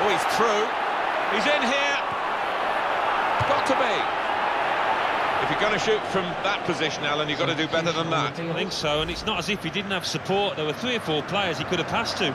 Oh, he's through. He's in here. Got to be. If you're going to shoot from that position, Alan, you've got to do better than that. I think so, and it's not as if he didn't have support. There were three or four players he could have passed to.